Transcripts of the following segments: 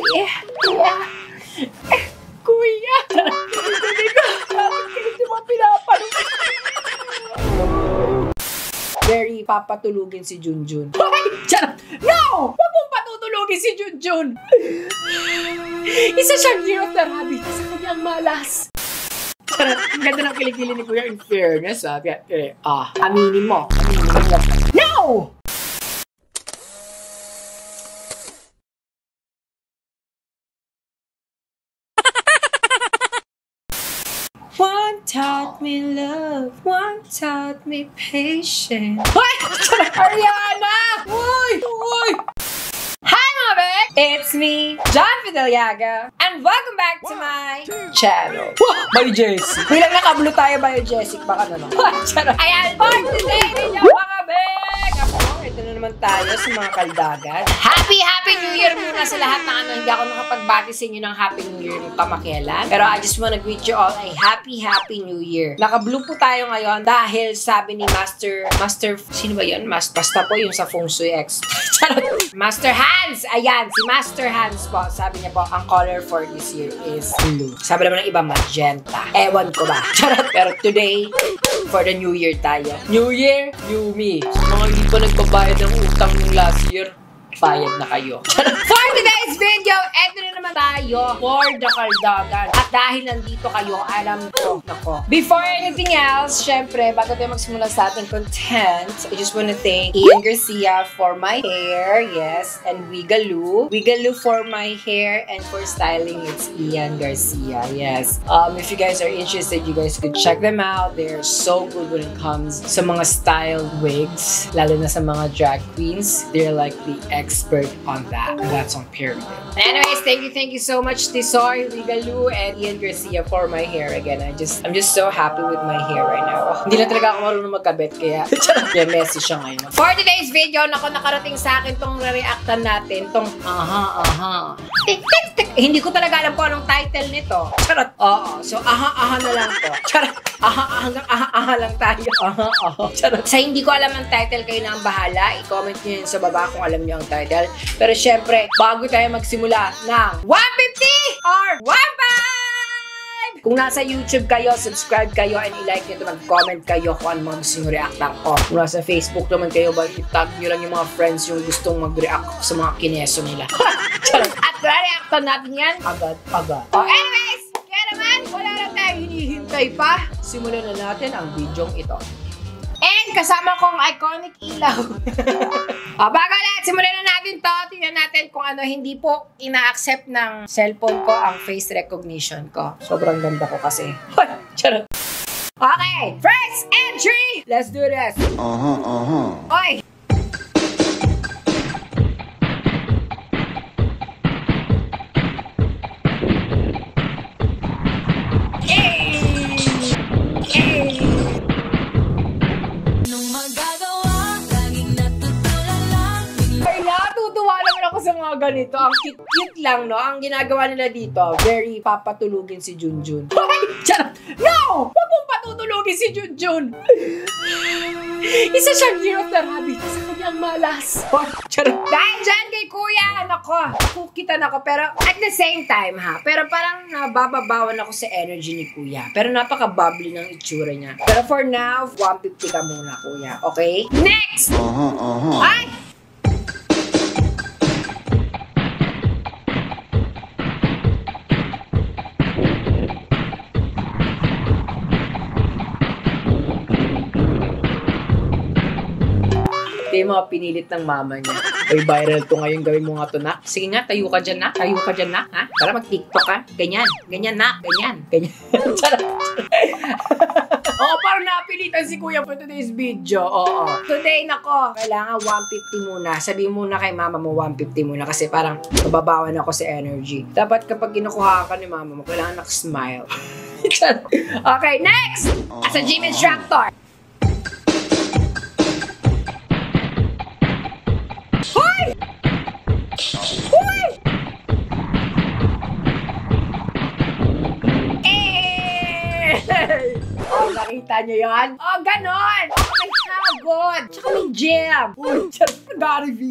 Eh, kuya. Eh, kuya. Sabi ko, ganito mga pinapanood? Very papatulugin si Junjun. Ay, charot! No! Huwag mong patutulugin si Junjun! Isa siyang year of the rabbit sa kanyang malas. Charot, ang ganda ng kilikili ni Kuya in fairness, ah. Kaya, kaya, ah, aminin mo. Aminin mo. No! One taught me love, one taught me patience. Hoy! Ariana! Uy! Uy! Hi, mga bek! It's me, John Fideliaga, and welcome back to my channel. Wow! By Jessie. Bilang nakablo tayo by Jessie, baka na no. Charot. Ayan, for today ninyo, mga bek! Ito na naman tayo sa mga kaldagan. Happy, happy New Year muna sa lahat na ano. Hindi ako nakapagbati sa inyo ng Happy New Year ng pamakelan. Pero I just wanna greet you all a happy, happy New Year. Naka-blue po tayo ngayon dahil sabi ni Master, Master, sino ba yun? Mas, basta po yung sa Feng Shui X. Master Hans! Ayan, si Master Hans po. Sabi niya po, ang color for this year is blue. Sabi naman ng iba, magenta. Ewan ko ba? Charot. Pero today, for the New Year tayo. New Year, New Me. Mga hindi pa nagbabayad ng utang ng last year, bayad na kayo. For today's video, eto na naman tayo for the kaldagan. At dahil nandito kayo, alam ko, nako. Before anything else, syempre, bago tayo magsimula sa ating content, I just wanna thank Ian Garcia for my hair, yes, and Wigaloo. Wigaloo for my hair and for styling, it's Ian Garcia, yes. Um, if you guys are interested, you guys could check them out. They're so good when it comes sa mga styled wigs, lalo na sa mga drag queens. They're like the expert on that. And that's on period. Anyways, thank you, thank you so much, Tisoy, Ligalu, and Ian Garcia for my hair again. I just, I'm just so happy with my hair right now. Hindi na talaga ako marunong magkabit, kaya, kaya messy siya ngayon. For today's video, nako nakarating sa akin tong re-reactan natin, tong aha, aha. Tik, tik, tik. Hindi ko talaga alam kung anong title nito. Charot. Oo. So, aha, aha na lang to. Charot. Aha, aha, hanggang aha, aha lang tayo. Aha, aha. Charot. Sa hindi ko alam ang title, kayo na ang bahala. I-comment nyo yun sa baba kung alam nyo ang title. Pero syempre, bago tayo magsimula ng 150 or 15! Kung nasa YouTube kayo, subscribe kayo and i-like nyo ito, mag-comment kayo kung ano mga gusto nyo reactan ko. Kung nasa Facebook naman kayo, ba, i-tag nyo lang yung mga friends yung gustong mag-react sa mga kineso nila. At re-reactan natin yan agad-agad. Oh, anyways, kaya naman, wala na tayong hinihintay pa. Simulan na natin ang videong ito. Kasama kong iconic ilaw. o, bago lahat, simulan na natin to. Tingnan natin kung ano hindi po ina-accept ng cellphone ko ang face recognition ko. Sobrang ganda ko kasi. Charot. Okay, first entry! Let's do this. Uh-huh, uh-huh. Oy! Ganito. Ang cute-cute lang, no? Ang ginagawa nila dito, very papatulugin si Junjun. Ay, charot! No! Huwag mong patutulugin si Junjun! Isa siyang year of the rabbit sa kanyang malas. Oh, charot. Dahil dyan kay kuya, ano ko, kukitan ako. Pero at the same time, ha? Pero parang nabababawan ako sa energy ni kuya. Pero napaka-bubbly ng itsura niya. Pero for now, 150 ka muna, kuya. Okay? Next! Uh-huh, uh-huh. Ay! Yung mga pinilit ng mama niya. Ay, viral to ngayon. Gawin mo nga to, na. Sige nga, tayo ka dyan, na. Tayo ka dyan, na. Ha? Para mag-tiktok ka. Ganyan. Ganyan, na. Ganyan. Ganyan. Charot. Oo, parang napilitan si Kuya for today's video. Oo. Today, nako, kailangan 150 muna. Sabihin muna kay mama mo 150 muna kasi parang mababawan ako sa energy. Dapat kapag kinukuha ka ni mama mo, kailangan nak-smile. okay, next! As a gym instructor. Nakita niyo yan? Oh, ganon! Oh, may hagod! Tsaka may jam! Uy, charot na Gary V.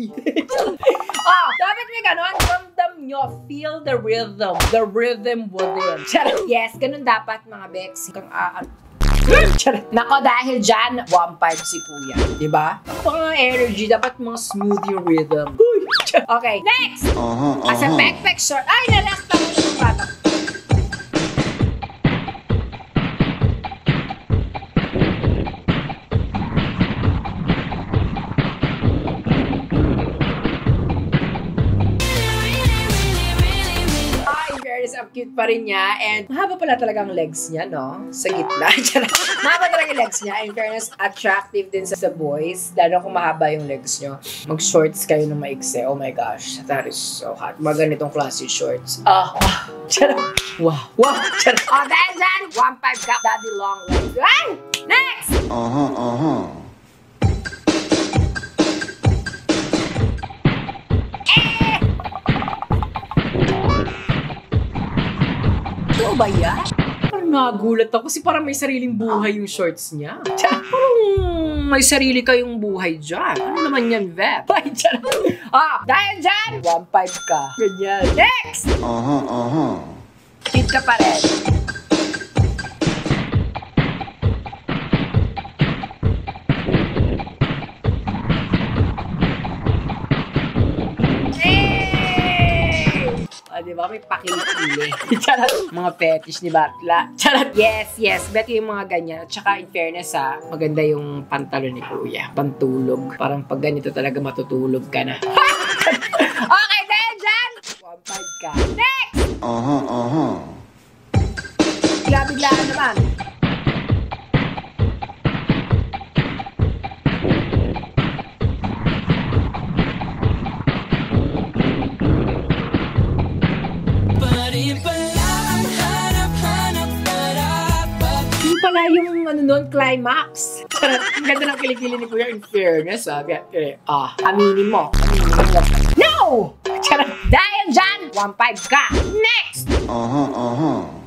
oh, dapat may ganon. Ramdam nyo. Feel the rhythm. The rhythm within. Charot. Yes, ganun dapat mga Bex. Kang ah, Charot. Nako, dahil dyan, 1.5 si Kuya. Diba? Mga energy, dapat mga smooth yung rhythm. Okay, next! Uh-huh, As a uh-huh. backpack short. Ay, nalast ako ng bata. In fairness, ang cute pa rin niya. And mahaba pala talaga ang legs niya, no? Sa gitna. Mahaba talaga yung legs niya. In fairness, attractive din sa, sa boys. Lalo kung mahaba yung legs niyo. Mag-shorts kayo ng maikse. Oh my gosh. That is so hot. Mga ganitong klase shorts. Ah, wow. Charot. Wow. Wow. Charot. Oh, dahil dyan, 1.5 ka. Daddy long legs. Ay! Next! Uh-huh, uh-huh. Ba yan? Parang nagulat ako kasi parang may sariling buhay yung shorts niya. Parang may sarili kayong buhay dyan. Ano naman yan, Vep? Ay, tsaka. Ah, dahil dyan, 1.5 ka. Ganyan. Next! Uh-huh, uh-huh. Cute ka pa rin. Di ba? May pakili-kili. Charot. Mga fetish ni Batla. Charot. Yes, yes. Bet yung mga ganyan. At saka, in fairness ha, maganda yung pantalon ni Kuya. Pantulog. Parang pag ganito talaga matutulog ka na. okay, dahil dyan, 1.5 ka. Next! Uh-huh, uh-huh. Bigla-biglaan naman. Pala yung ano nun, climax. Charot. Ang ganda ng kilikili ni Kuya in fairness. Ah, Kaya, eh, ah aminin mo. Aminin mo. No! Charot. Dahil dyan, 1.5 ka. Next! Uh-huh, uh-huh.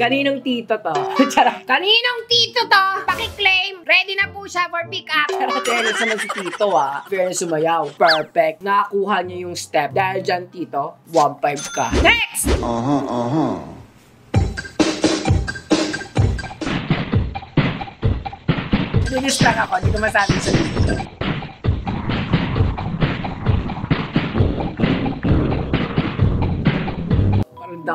Kaninong tito to? Charot. Kaninong tito to? Pakiklaim. Ready na po siya for pick up. Charot. Fairness naman si tito ah. Fairness sumayaw. Perfect. Nakakuha niya yung step. Dahil dyan tito, 1.5 ka. Next! Uh-huh, uh-huh. Linis lang ako. Hindi ko masabi sa dito.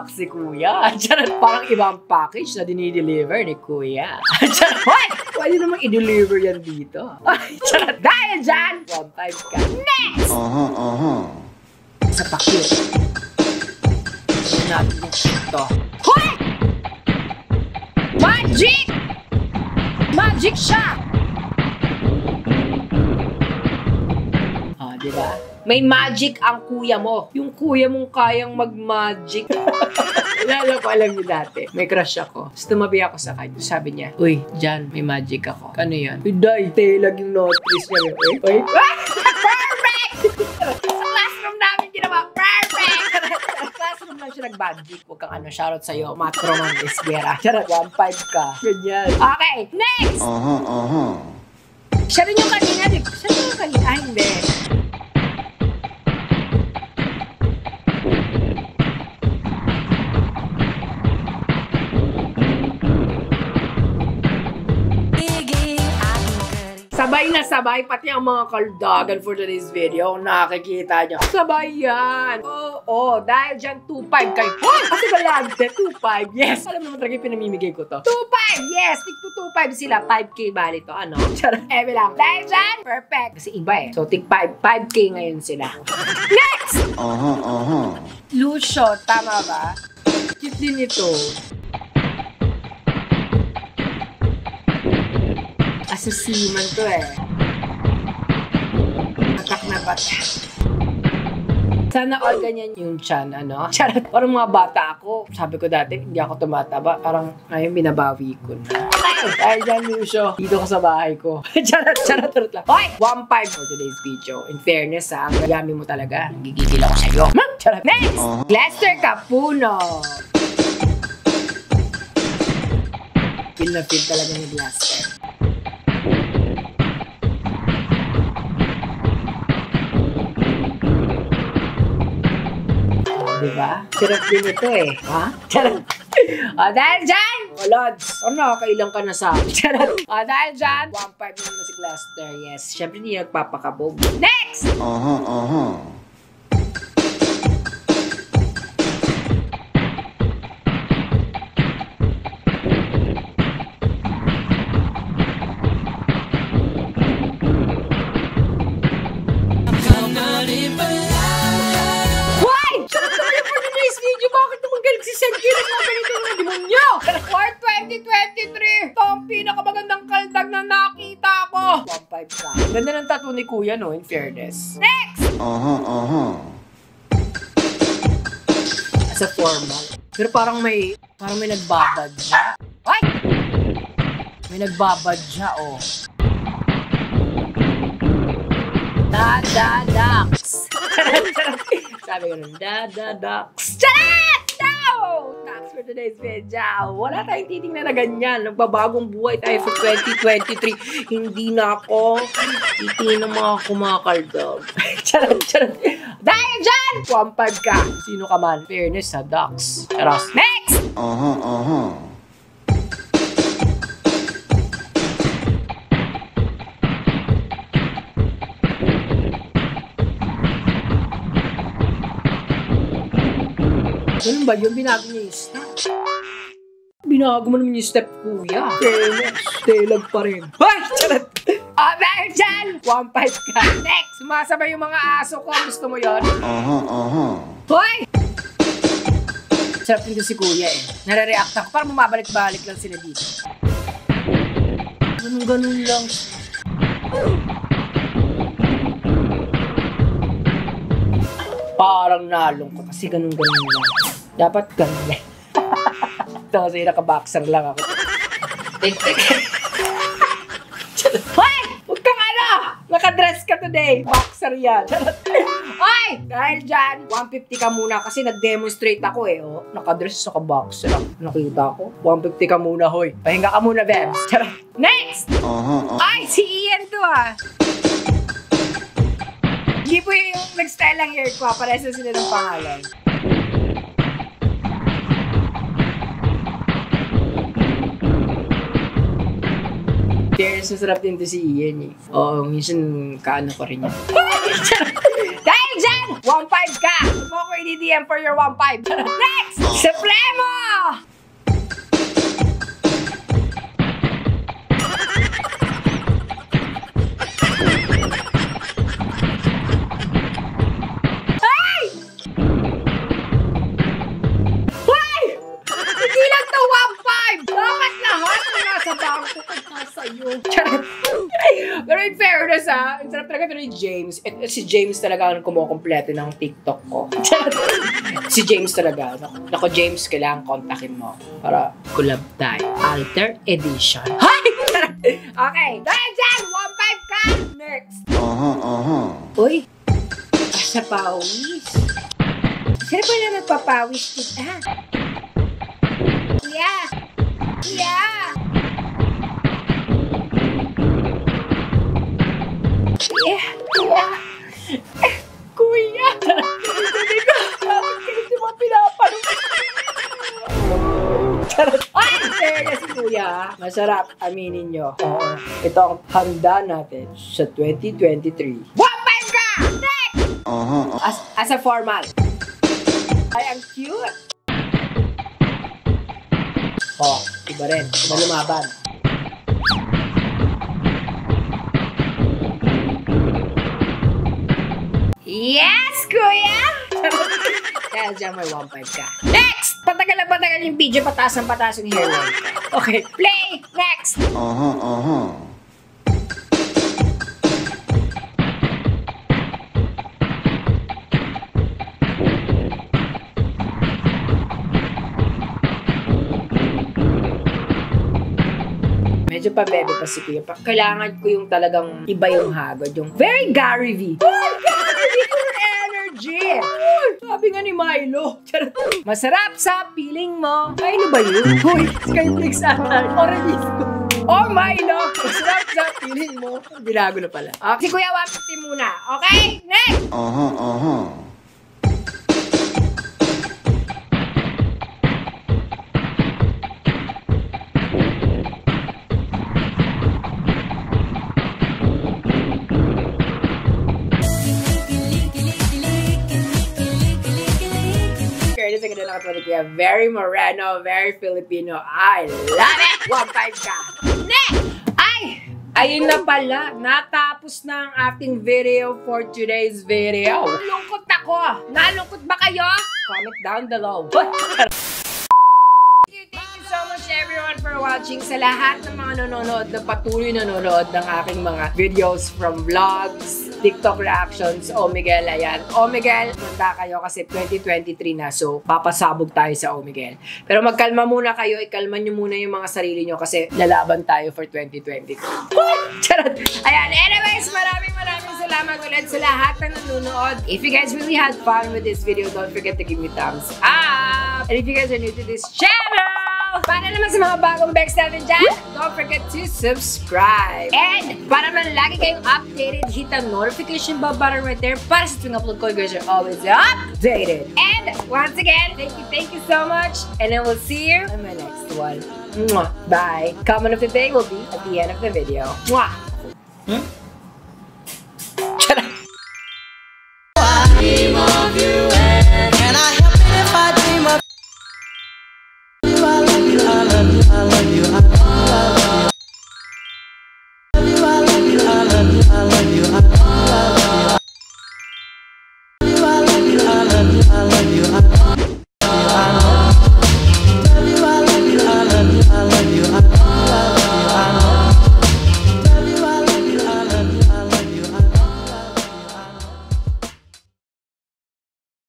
Duck si Kuya. Charot, parang ibang package na dinideliver ni Kuya. Charot, what? Pwede namang i-deliver yan dito. Charot. Dahil dyan, 1.5 ka. Next! Uh-huh, uh-huh. Sa pakit. Natin yung ito. Hoy! Magic! Magic siya! Ah, di ba? May magic ang kuya mo. Yung kuya mong kayang mag-magic. Lalo ko alam niyo dati. May crush ako. Tapos tumabi ako sa kanya. Sabi niya, Uy, Jan, may magic ako. Ano yan? Uday, telag yung notice niya. Uy, uy. Perfect! sa classroom namin ginawa, perfect! sa classroom lang siya nag-magic. Huwag kang ano, shoutout sa'yo. Matro man, Esguera. Charot, 1.5 ka. Ganyan. Okay, next! Uh-huh, uh-huh. Siya rin yung kanina, di ba? Siya rin yung kanina. Ay, hindi. Sabay na sabay, pati ang mga kaldagan for today's video, kung nakikita nyo. Sabay yan! Oo, oh, dahil dyan 2.5 kayo. Oh, kasi balagte, 2.5, yes! Alam naman talaga yung pinamimigay ko to. 2.5, yes! Tig to 2.5 sila, 5K bali to, ano? Charot, eme lang. Dahil dyan, perfect. Kasi iba eh. So, tig 5, 5K ngayon sila. Next! Uh-huh, uh-huh. Lucio, tama ba? Cute din ito. Asasiman to eh. Batak na batak. Sana all ganyan yung chan, ano? Charot. Parang mga bata ako. Sabi ko dati, hindi ako tumataba. Parang ngayon binabawi ko na. Dahil dyan, Lucio. Dito ka sa bahay ko. charot, charot, charot lang. Hoy! 1.5 for today's video. In fairness, ha, ang gagami mo talaga. Gigigil ako sa'yo. Hmm? Charot. Next! Uh-huh. Lester Capuno. Feel na feel talaga ni Lester. Diba? Sarap din ito eh. Ha? Charot. O, dahil dyan, Walods, ano nakakailang ka na sa akin? Charot. O, dahil dyan, 1.5 na naman si Cluster. Yes, syempre hindi nagpapakabog. Next! Uh-huh, uh-huh. Why? Kayo ng mga demonyo? For 2023, ito ang pinakamagandang kaldag na nakita ko. 1.5 ka. Ganda ng tattoo ni Kuya, no? In fairness. Next! Uh-huh, uh-huh. As a formal. Pero parang may, parang may nagbabad siya. Ay! May nagbabad siya, oh. Dada-dax. Sabi ko nun, dada-dax. Charot! No! Thanks for today's video. Wala tayong titingnan na ganyan. Nagbabagong buhay tayo for 2023. Hindi na ako titingin ng mga kumakaldog. charot, charot. Dahil dyan, 1.5 ka. Sino ka man? Fairness sa ducks. Charot. Next! Uh-huh, uh-huh. Ganun ba yun? Binago niya yung step? Binago mo naman yung step, kuya. Fairness. Telag pa rin. Hoy! Charot! Dahil dyan! 1.5 ka. Next! Sumasabay yung mga aso ko. Gusto mo yon? Uh-huh, uh-huh. Hoy! Sarap nito si kuya eh. Nare-react ako. Parang bumabalik-balik lang sila dito. Ganun-ganun lang. Parang nalong ko kasi ganun-ganun lang. Dapat ganun lang. Ito kasi naka-boxer lang ako. Tik, tik. Hoy! Huwag kang ano! Nakadress ka today. Boxer yan. Hoy! Dahil dyan, 150 ka muna kasi nag-demonstrate ako eh. Oh. Nakadress sa boxer Nakita ko. 150 ka muna, hoy. Pahinga ka muna, Bebs. Next! Uh-huh, uh-huh. Ay, si Ian to ah. Hindi po yung nag-style ang hair ko. ah. Pares na sila ng pangalan. Cheers, masarap din to si Ian eh. Oo, minsan kaano ko rin yan. Dahil dyan, 1.5 ka! Huwag mo ako i-DM for your 1.5. Next! Supremo! Fairness ha, ang sarap talaga ito ni James. Et, et si James talaga ang kumukompleto ng TikTok ko. Si James talaga. Naku, naku, James, kailangan kontakin mo para collab tayo. Alter Edition. Charot. okay. Dahil dyan, 1.5 ka! Next. Uh-huh, uh-huh. Uy, sa pawis. Sino ba na nagpapawis kita? Kuya! Kuya! Kuya! Kuya! Eh, Kuya! Sabi ko, mo pinapanong? Charot. Ay, fairness si Kuya. Masarap, aminin nyo. Oo. Ito ang handa natin sa 2023. 1.5 ka! Next! Uh-huh, uh-huh. As, as a formal. Ay, ang cute! Oh, iba rin. Iba lumaban. Yes, kuya! Dahil dyan may 1.5 ka. Next! Patagal na patagal yung video, pataas ng pataas yung hairline. Okay, play! Next! Aha, uh aha. -huh, uh -huh. medyo pabebe pa si Kuya. Kailangan ko yung talagang iba yung hagod. Yung very Gary V. Oh, God! V yung energy. Sabi nga ni Milo. Charot. Masarap sa piling mo. Milo ba yun? Uy, Skyflix ata. Orange Oh, Milo! Masarap sa piling mo. Binago na pala. Okay, si Kuya 150 muna. Okay, next! Uh-huh, uh-huh. Fairness, ang ganda nakatawa ni Kuya. Very Moreno, very Filipino. I love it! 1.5 ka. Next! Ay! Ayun na pala, natapos na ang ating video for today's video. Lungkot ako. Nalungkot ba kayo? Comment down below. Thank you, thank you so much everyone for watching. Sa lahat ng mga nanonood na patuloy nanonood ng aking mga videos from vlogs, TikTok reactions, Omigel, ayan. Omigel, punta kayo kasi 2023 na, so papasabog tayo sa Omigel. Pero magkalma muna kayo, ikalman nyo muna yung mga sarili nyo kasi lalaban tayo for 2023. Charot! Ayan, anyways, maraming maraming salamat ulit sa lahat ng nanonood. If you guys really had fun with this video, don't forget to give me thumbs up! And if you guys are new to this channel, para naman sa mga bagong Bex dyan, don't forget to subscribe. And para naman lagi kayong updated, hit the notification bell button right there para sa tuwing upload ko, you guys are always updated. And once again, thank you, thank you so much. And then we'll see you in my next one. Bye. Comment of the day will be at the end of the video. Mwah. And